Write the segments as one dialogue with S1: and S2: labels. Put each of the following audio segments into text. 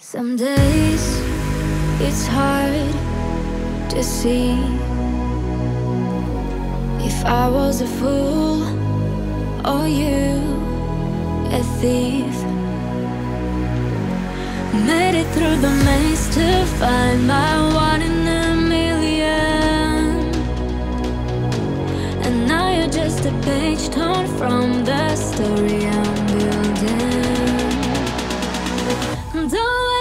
S1: Some days it's hard to see if I was a fool or you a thief. Made it through the maze to find my one in a million, and now you're just a page torn from the story I'm building though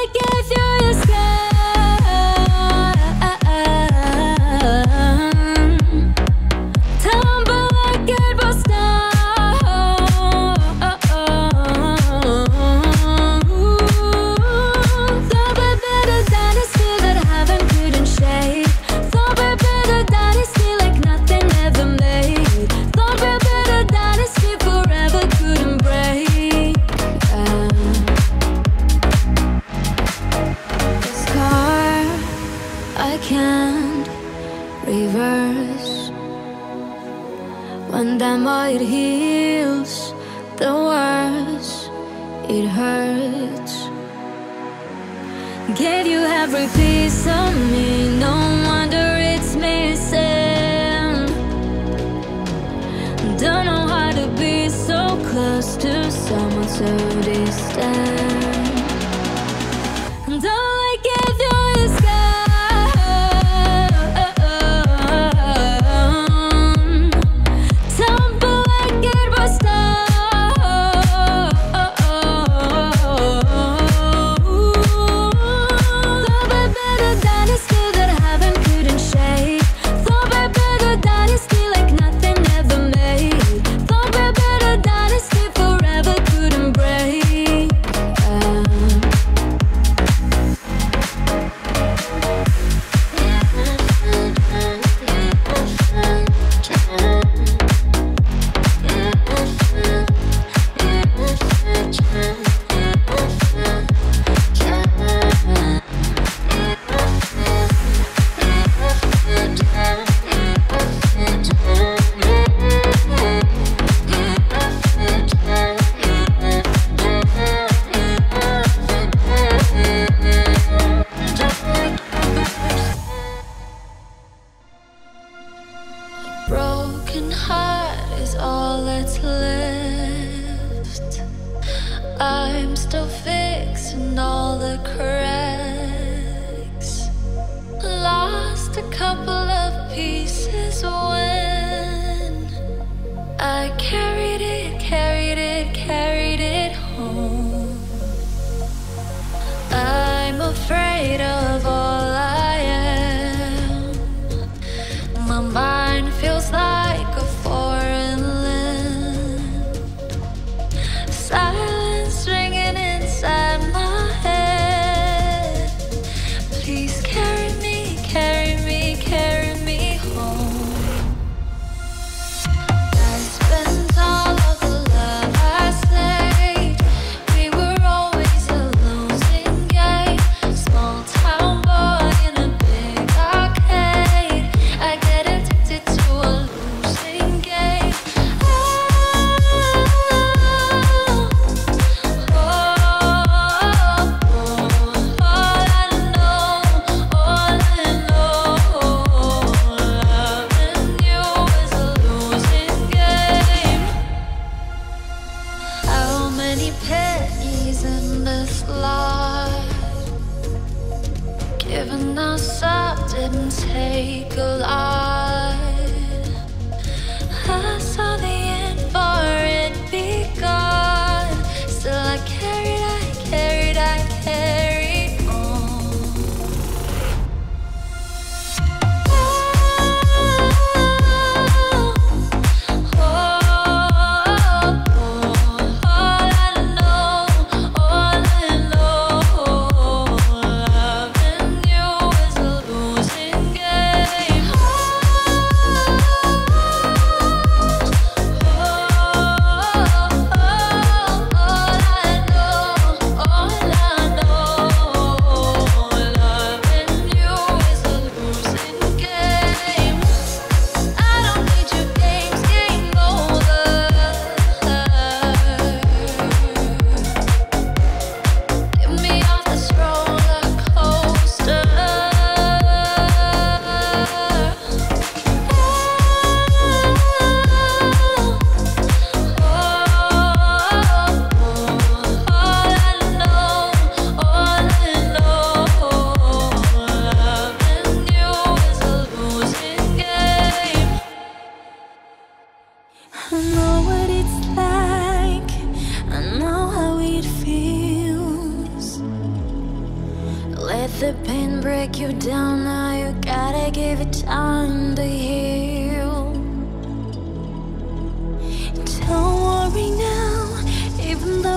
S1: trauma, it heals the worst, it hurts. Gave you every piece of me, no wonder it's missing. Don't know how to be so close to someone so distant. I carried it, carried it, carried it home. I'm afraid of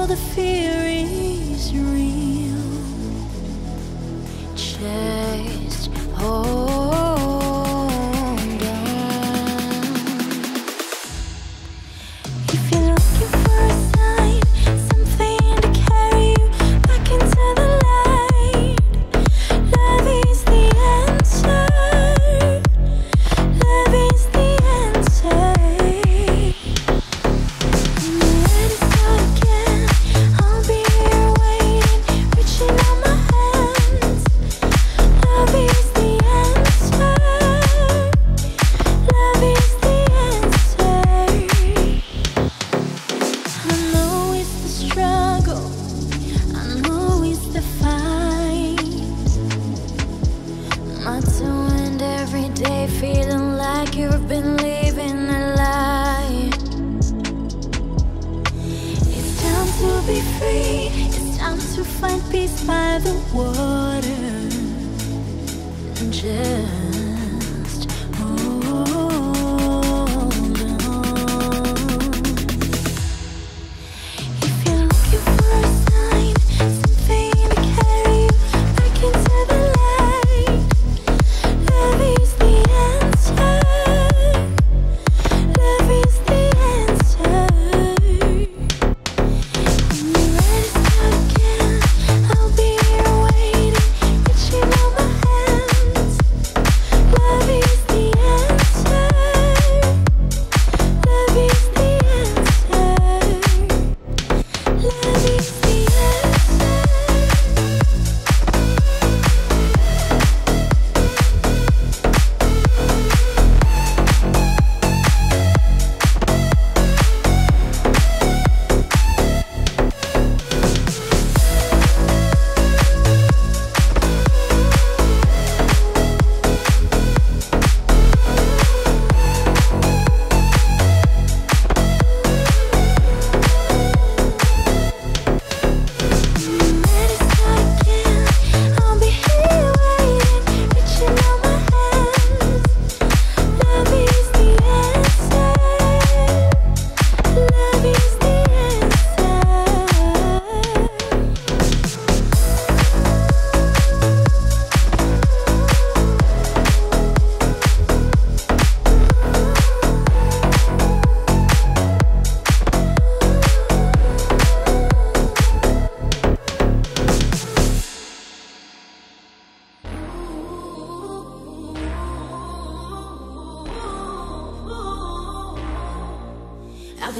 S1: the fear is real. Check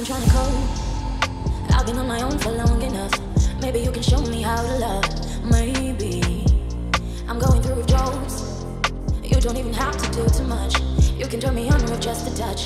S1: been
S2: trying to cope. I've been on my own for long enough. Maybe you can show me how to love. Maybe I'm going through withdrawals. You don't even have to do too much. You can turn me on with just a touch.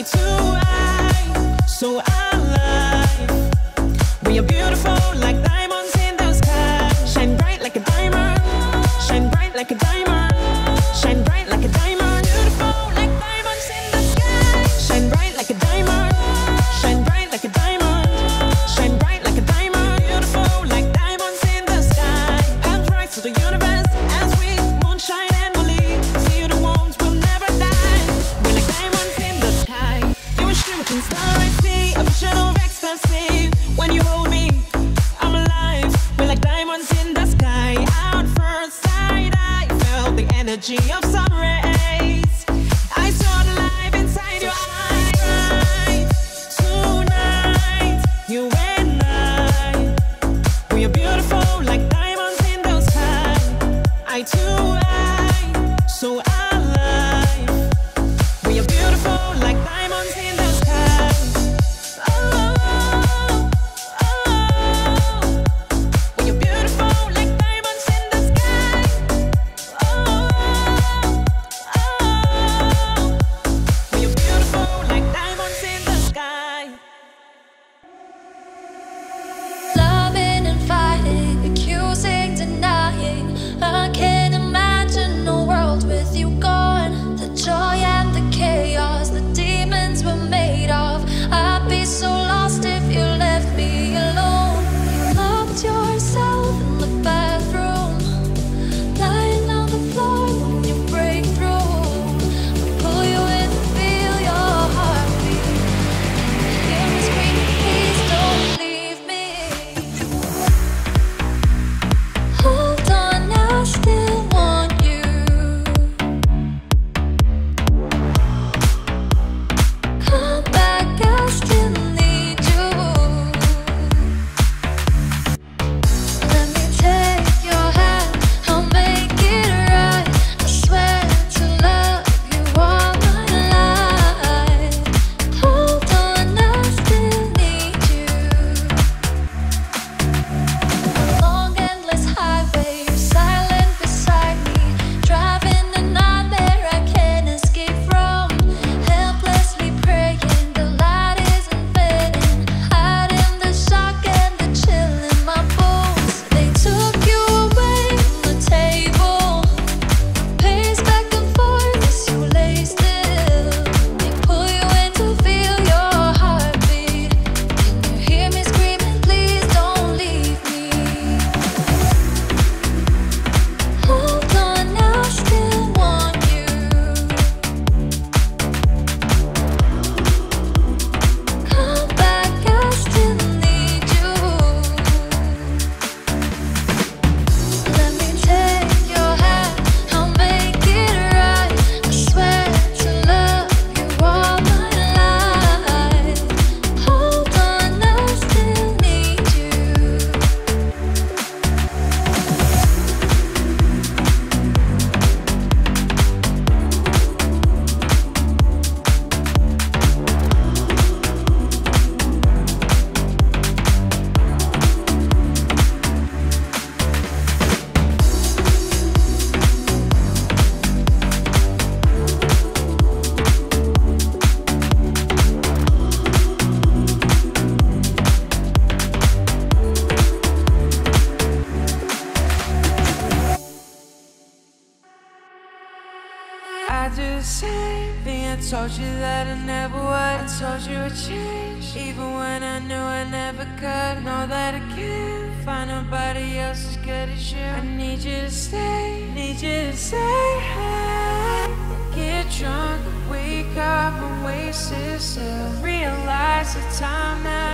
S3: Eye to eye, so alive. We are beautiful
S4: wasted still. Realize the time that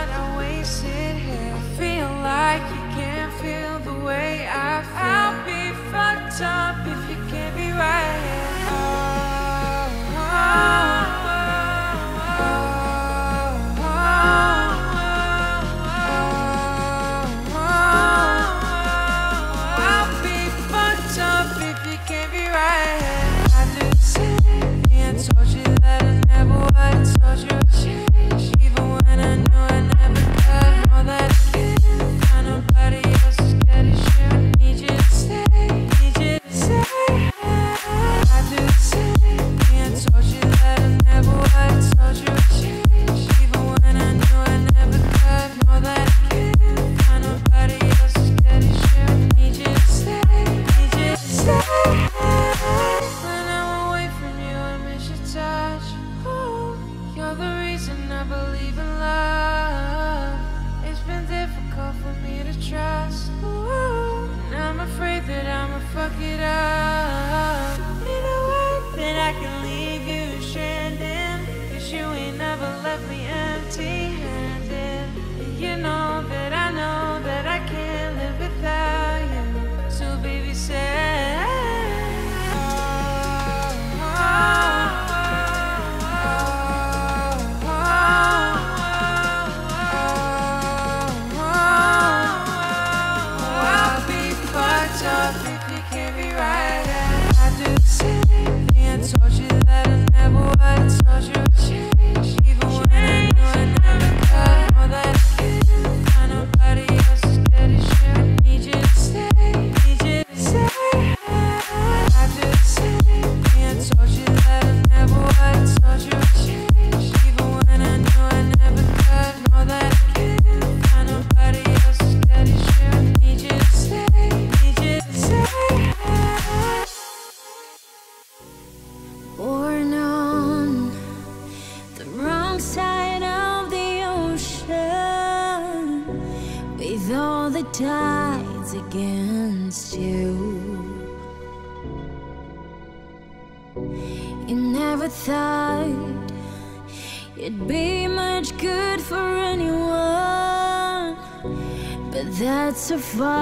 S1: that's so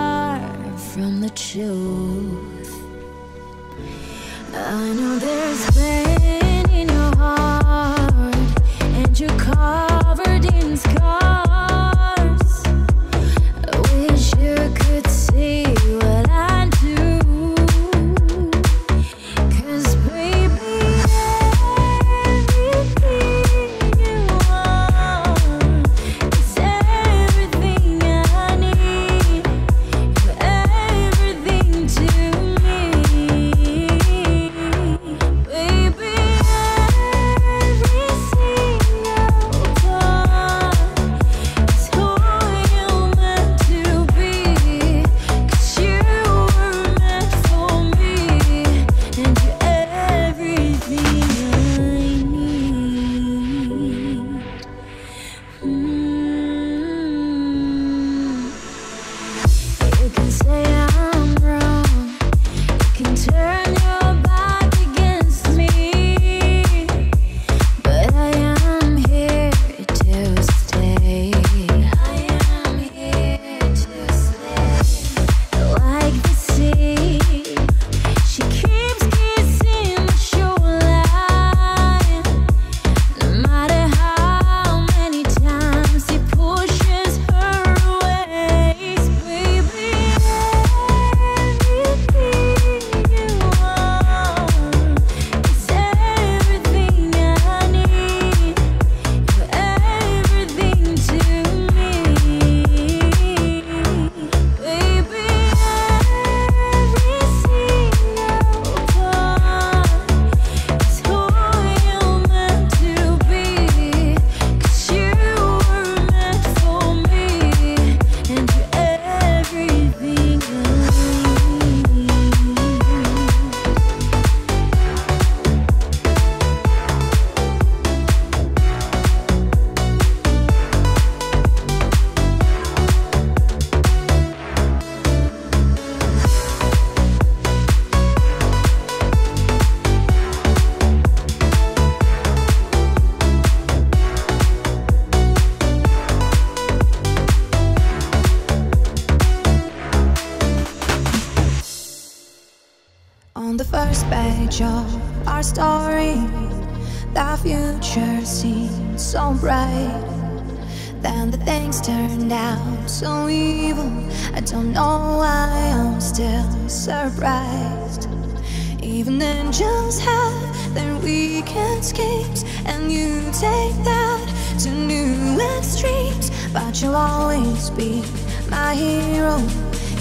S1: always be my hero,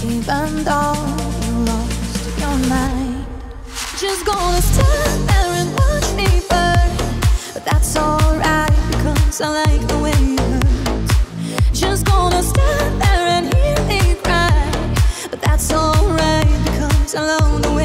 S1: even though you lost your mind. Just gonna stand there and watch me burn, but that's alright because I like the way you hurt. Just gonna stand there and hear me cry, but that's alright because I love the way.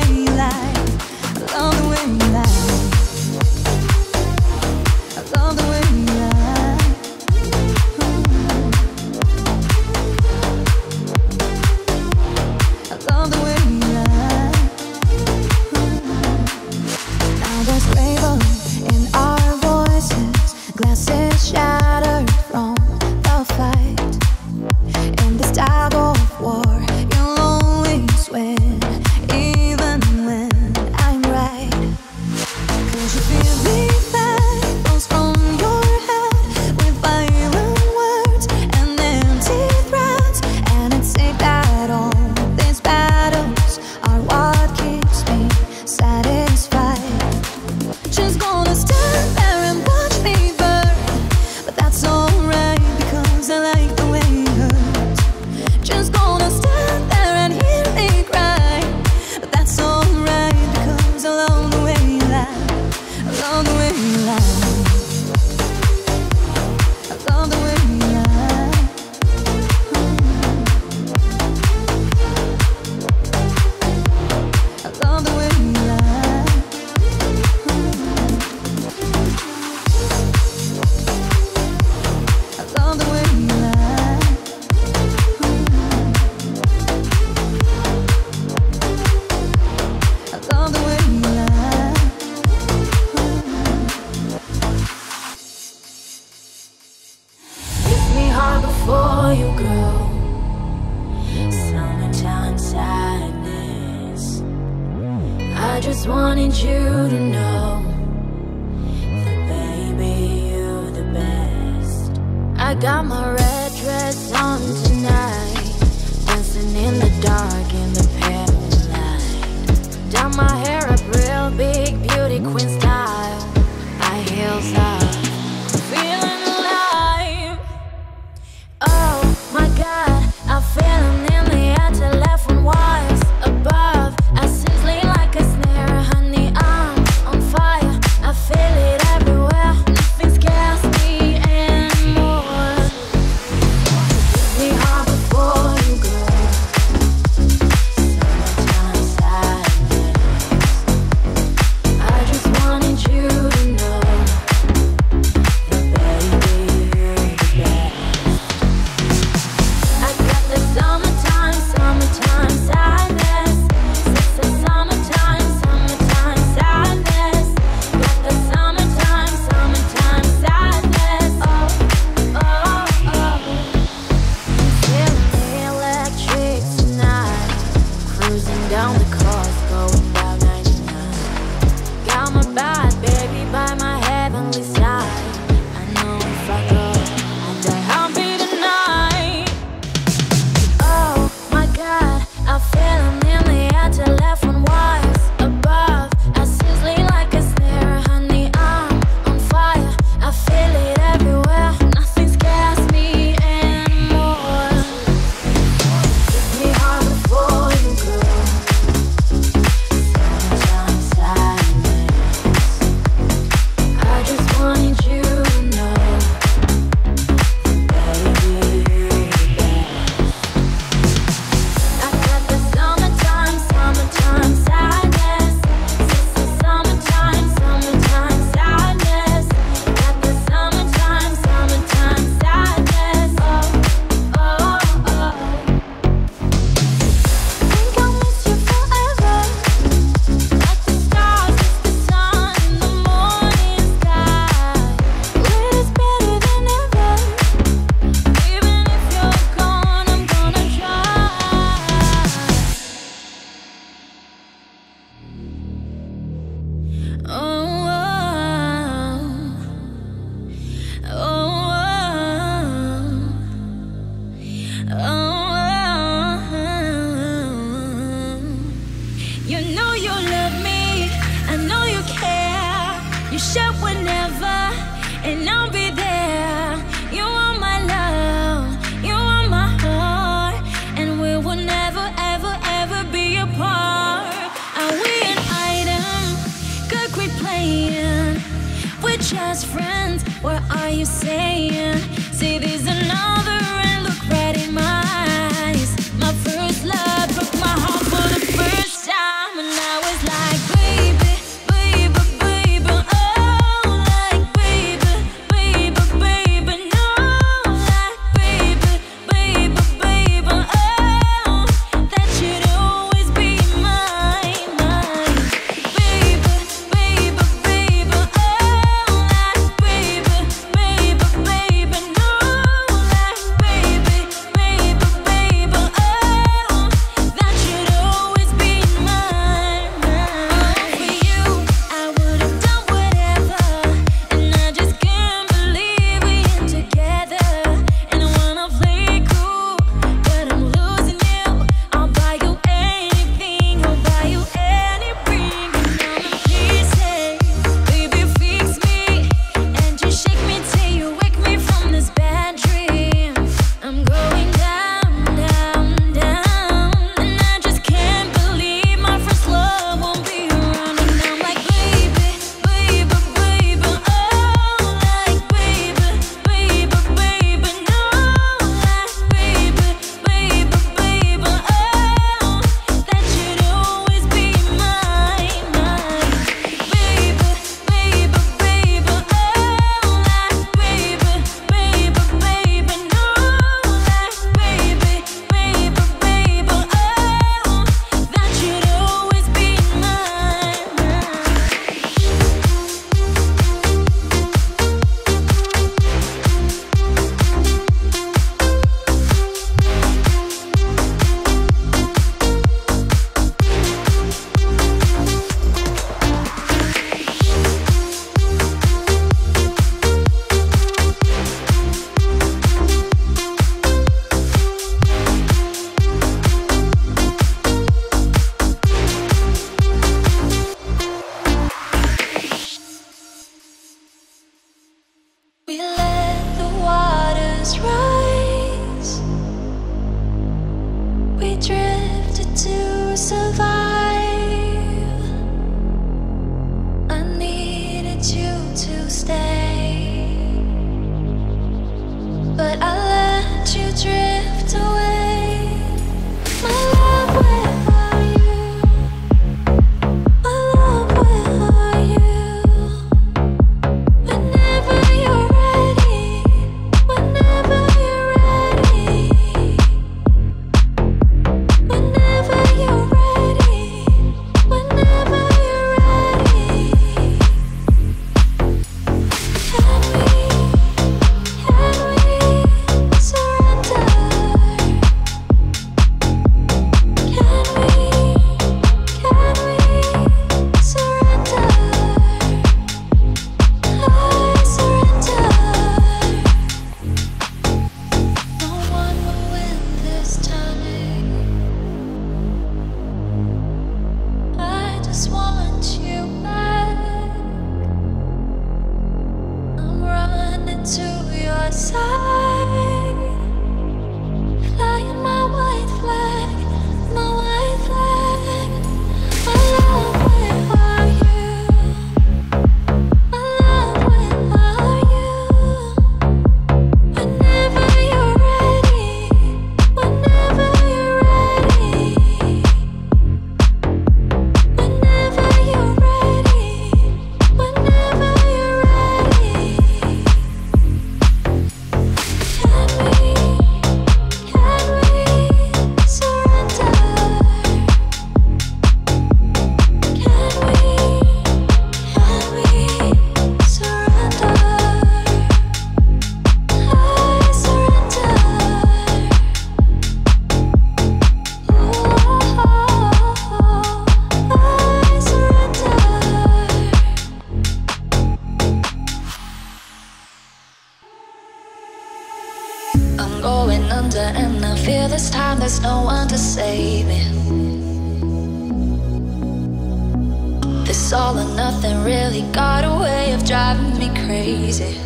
S3: driving me crazy.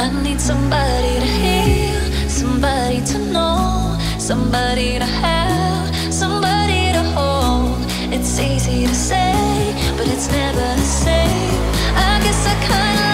S3: I need somebody to heal, somebody to know, somebody to have, somebody to hold. It's easy to say, but it's never the same. I guess I kinda.